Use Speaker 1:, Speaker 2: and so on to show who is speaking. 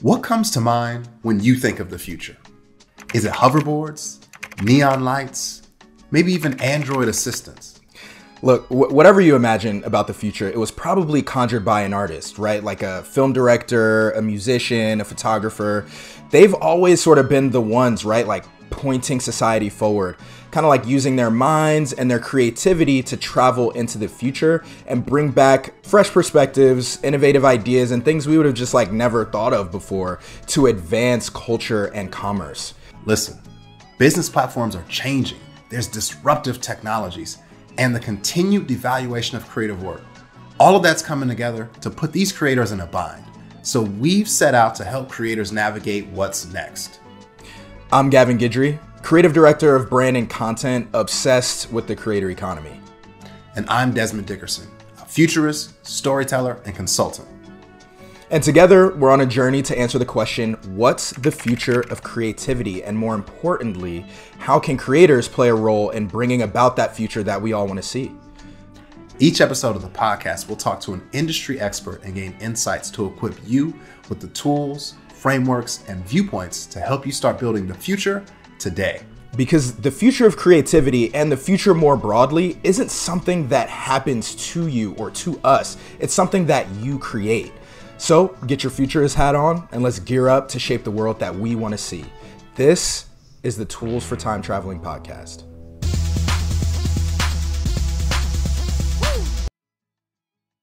Speaker 1: What comes to mind when you think of the future? Is it hoverboards, neon lights, maybe even Android assistants?
Speaker 2: Look, wh- whatever you imagine about the future, it was probably conjured by an artist, right? Like a film director, a musician, a photographer. They've always sort of been the ones, right? Like pointing society forward, kind of like using their minds and their creativity to travel into the future and bring back fresh perspectives, innovative ideas, and things we would have just like never thought of before to advance culture and commerce.
Speaker 1: Listen, business platforms are changing. There's disruptive technologies and the continued devaluation of creative work. All of that's coming together to put these creators in a bind. So we've set out to help creators navigate what's next.
Speaker 2: I'm Gavin Guidry, creative director of brand and content, obsessed with the creator economy.
Speaker 1: And I'm Desmond Dickerson, a futurist, storyteller, and consultant.
Speaker 2: And together, we're on a journey to answer the question what's the future of creativity? And more importantly, how can creators play a role in bringing about that future that we all want to see?
Speaker 1: Each episode of the podcast we'll talk to an industry expert and gain insights to equip you with the tools, frameworks, and viewpoints to help you start building the future today.
Speaker 2: Because the future of creativity and the future more broadly isn't something that happens to you or to us, it's something that you create. So get your futurist hat on and let's gear up to shape the world that we want to see. This is the Tools for Time Traveling podcast.